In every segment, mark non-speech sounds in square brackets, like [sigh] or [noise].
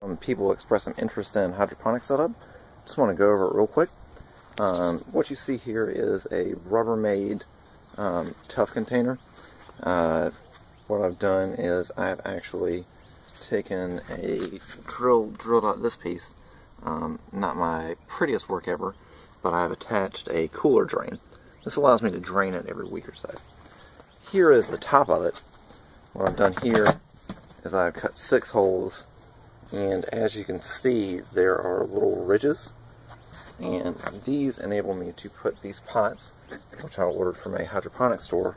Um, people express some interest in hydroponic setup. Just want to go over it real quick. Um, what you see here is a Rubbermaid um, tuff container. Uh, what I've done is I've actually taken a drill, drilled out this piece. Um, not my prettiest work ever, but I've attached a cooler drain. This allows me to drain it every week or so. Here is the top of it. What I've done here is I've cut six holes and as you can see there are little ridges and these enable me to put these pots which I ordered from a hydroponic store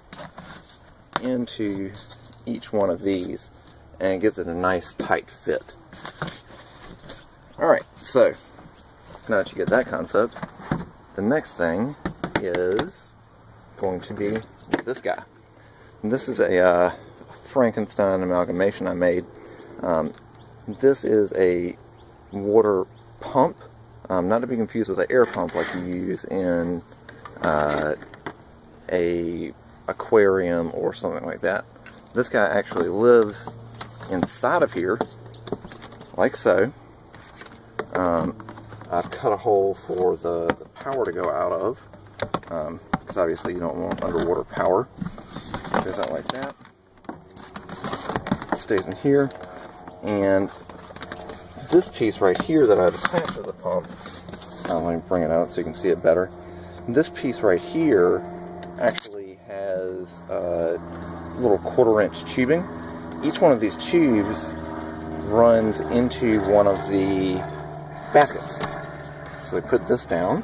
into each one of these and it gives it a nice tight fit. Alright, so now that you get that concept, the next thing is going to be this guy. And this is a uh, Frankenstein amalgamation I made. Um, this is a water pump, um, not to be confused with an air pump like you use in uh, a aquarium or something like that. This guy actually lives inside of here, like so. Um, I've cut a hole for the, the, power to go out of, because um, obviously you don't want underwater power. It goes out like that. It stays in here. And this piece right here that I've attached to the pump, uh, let me bring it out so you can see it better. This piece right here actually has a little quarter inch tubing. Each one of these tubes runs into one of the baskets. So we put this down.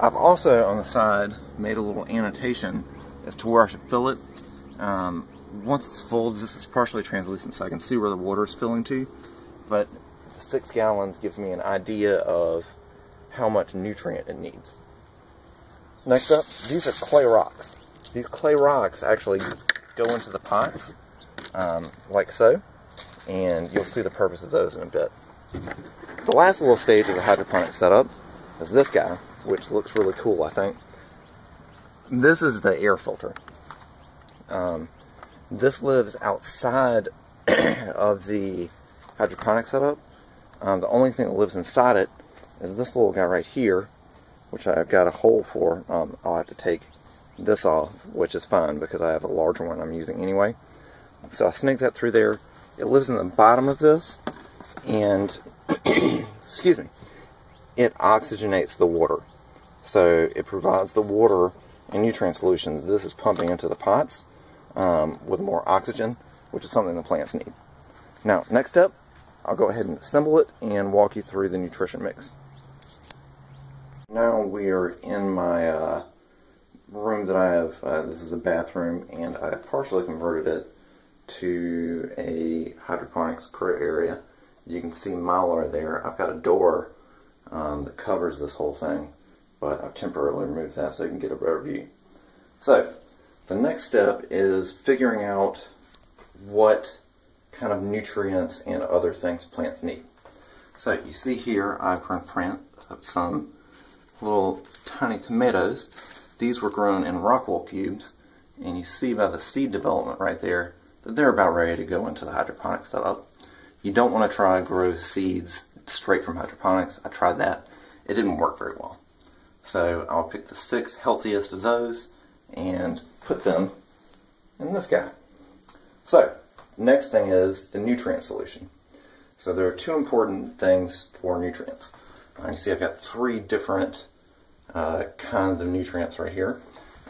I've also on the side made a little annotation as to where I should fill it. Um, once it's full, this is partially translucent so I can see where the water is filling to, but six gallons gives me an idea of how much nutrient it needs. Next up, these are clay rocks. These clay rocks actually go into the pots, um, like so, and you'll see the purpose of those in a bit. The last little stage of the hydroponic setup is this guy, which looks really cool, I think. This is the air filter. Um, this lives outside [clears throat] of the hydroponic setup. Um, the only thing that lives inside it is this little guy right here, which I've got a hole for. Um, I'll have to take this off, which is fine because I have a larger one I'm using anyway. So I snake that through there. It lives in the bottom of this, and [clears throat] excuse me, it oxygenates the water. So it provides the water and nutrient solution this is pumping into the pots um, with more oxygen, which is something the plants need. Now, next up, I'll go ahead and assemble it and walk you through the nutrition mix. Now we are in my uh, room that I have, uh, this is a bathroom, and I partially converted it to a hydroponics grow area. You can see Mylar there. I've got a door um, that covers this whole thing, but I've temporarily removed that so you can get a better view. So, the next step is figuring out what kind of nutrients and other things plants need. So you see here I've planted some little tiny tomatoes. These were grown in Rockwool cubes and you see by the seed development right there that they're about ready to go into the hydroponic setup. You don't want to try grow seeds straight from hydroponics. I tried that. It didn't work very well. So I'll pick the six healthiest of those and put them in this guy. So, next thing is the nutrient solution. So there are two important things for nutrients. Uh, you see I've got three different uh, kinds of nutrients right here.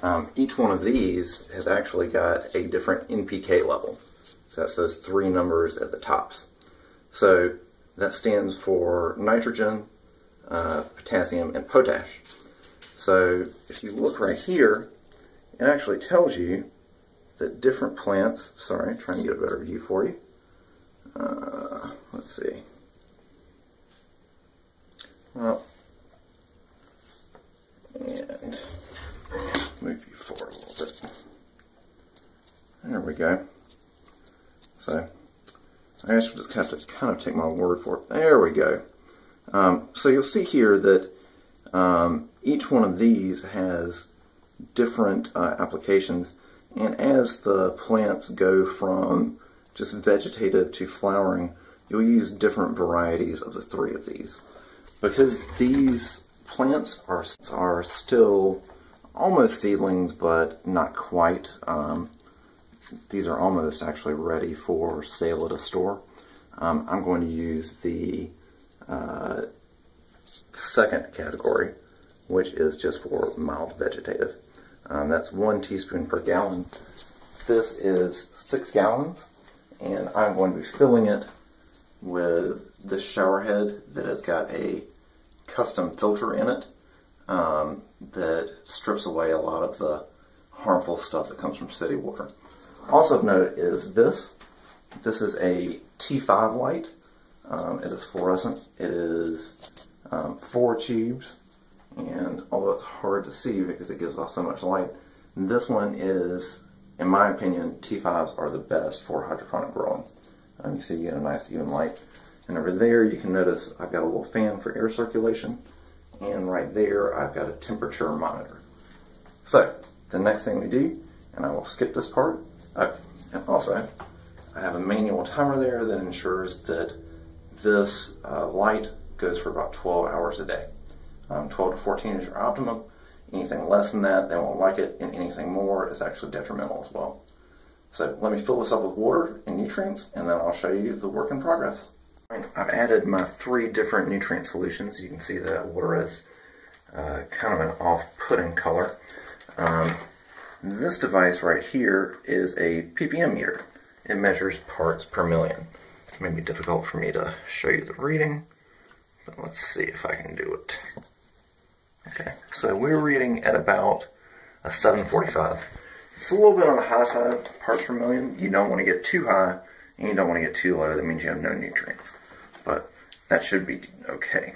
Um, each one of these has actually got a different NPK level. So that's those three numbers at the tops. So that stands for nitrogen, uh, potassium, and potash. So if you look right here, it actually tells you that different plants, sorry, I'm trying to get a better view for you. Uh, let's see. Well, and move you forward a little bit. There we go. So, I guess we'll just have to kind of take my word for it. There we go. Um, so you'll see here that um, each one of these has different uh, applications and as the plants go from just vegetative to flowering you'll use different varieties of the three of these. Because these plants are, are still almost seedlings, but not quite. Um, these are almost actually ready for sale at a store. Um, I'm going to use the uh, second category, which is just for mild vegetative. Um, that's one teaspoon per gallon. This is six gallons, and I'm going to be filling it with this shower head that has got a custom filter in it um, that strips away a lot of the harmful stuff that comes from city water. Also of note is this. This is a T5 light. Um, it is fluorescent. It is um, four tubes, and although it's hard to see because it gives off so much light, this one is, in my opinion, T5s are the best for hydroponic growing. Um, you see you get a nice even light. And over there you can notice I've got a little fan for air circulation and right there I've got a temperature monitor. So the next thing we do, and I will skip this part, oh, and also I have a manual timer there that ensures that this uh, light goes for about 12 hours a day. Um, 12 to 14 is your optimum. Anything less than that, they won't like it, and anything more is actually detrimental as well. So let me fill this up with water and nutrients, and then I'll show you the work in progress. I've added my three different nutrient solutions. You can see that water is uh, kind of an off-putting color. Um, this device right here is a ppm meter. It measures parts per million. It may be difficult for me to show you the reading, but let's see if I can do it. Okay, so we're reading at about a 745. It's a little bit on the high side, parts per million. You don't want to get too high, and you don't want to get too low. That means you have no nutrients but that should be okay.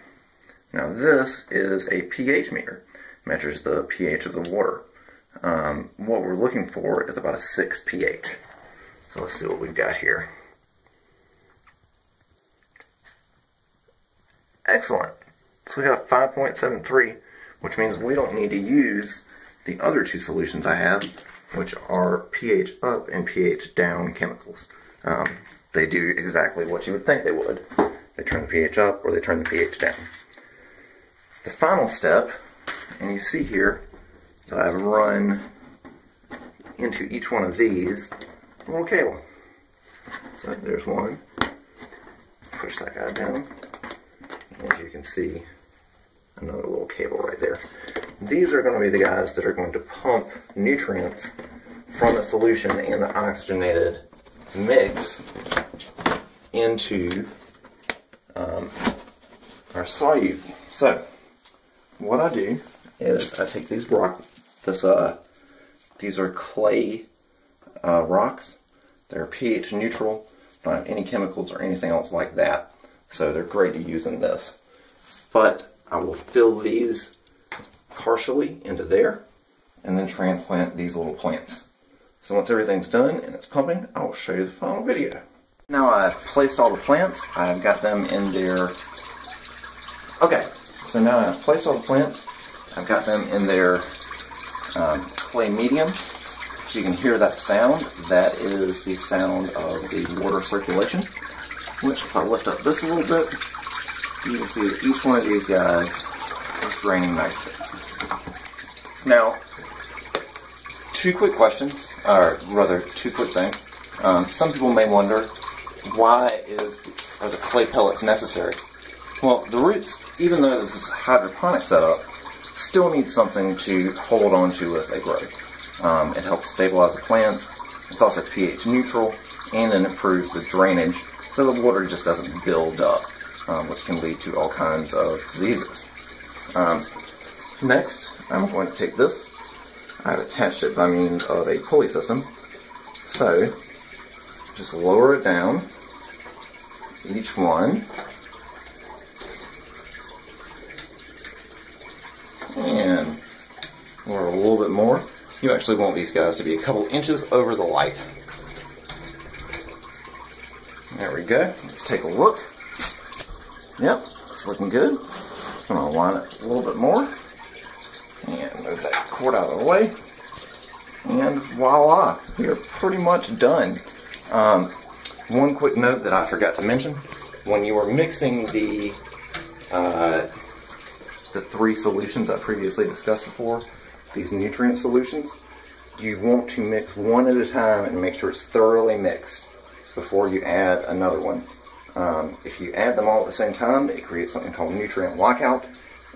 Now this is a pH meter, It measures the pH of the water. Um, what we're looking for is about a 6 pH. So let's see what we've got here. Excellent. So we got a 5.73, which means we don't need to use the other two solutions I have, which are pH up and pH down chemicals. Um, they do exactly what you would think they would. They turn the pH up or they turn the pH down. The final step, and you see here that I've run into each one of these a little cable. So there's one. Push that guy down. As you can see, another little cable right there. These are going to be the guys that are going to pump nutrients from the solution in the oxygenated mix into um, our solute. So, what I do is I take these rock, this uh, these are clay uh, rocks. They're pH neutral, don't have any chemicals or anything else like that. So they're great to use in this. But I will fill these partially into there and then transplant these little plants. So once everything's done and it's pumping, I will show you the final video. Now I've placed all the plants. I've got them in their... Okay, so now I've placed all the plants. I've got them in their um, clay medium. So you can hear that sound. That is the sound of the water circulation. Which, if I lift up this a little bit, you can see that each one of these guys is draining nicely. Now, two quick questions, or rather, two quick things. Um, some people may wonder, why is are the clay pellets necessary? Well, the roots, even though this is hydroponic setup, still need something to hold on to as they grow. Um, it helps stabilize the plants. It's also pH neutral, and it improves the drainage so the water just doesn't build up, um, which can lead to all kinds of diseases. Um, next, I'm going to take this. I've attached it by means of a pulley system. So, just lower it down, each one. And lower a little bit more. You actually want these guys to be a couple inches over the light. There we go. Let's take a look. Yep, it's looking good. I'm going to line it a little bit more. And move that cord out of the way. And voila, we are pretty much done. Um, one quick note that I forgot to mention when you are mixing the uh, the three solutions I previously discussed before, these nutrient solutions, you want to mix one at a time and make sure it's thoroughly mixed before you add another one. Um, if you add them all at the same time, it creates something called nutrient lockout,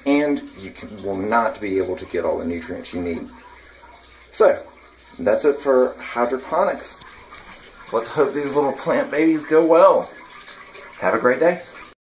and you can, will not be able to get all the nutrients you need. So, that's it for hydroponics. Let's hope these little plant babies go well. Have a great day.